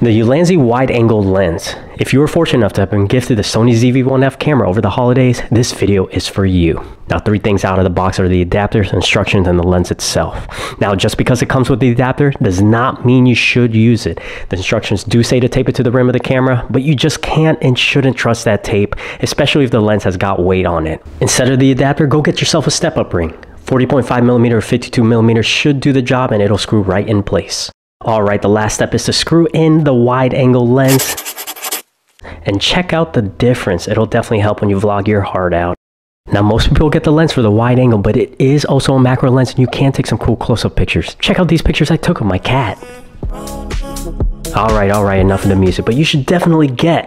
The Ulanzi wide angle lens. If you were fortunate enough to have been gifted the Sony ZV-1F camera over the holidays, this video is for you. Now three things out of the box are the adapters, instructions, and the lens itself. Now just because it comes with the adapter does not mean you should use it. The instructions do say to tape it to the rim of the camera, but you just can't and shouldn't trust that tape, especially if the lens has got weight on it. Instead of the adapter, go get yourself a step-up ring. 40.5 millimeter or 52 millimeter should do the job and it'll screw right in place. All right, the last step is to screw in the wide angle lens and check out the difference. It'll definitely help when you vlog your heart out. Now, most people get the lens for the wide angle, but it is also a macro lens and you can take some cool close-up pictures. Check out these pictures I took of my cat. All right, all right, enough of the music, but you should definitely get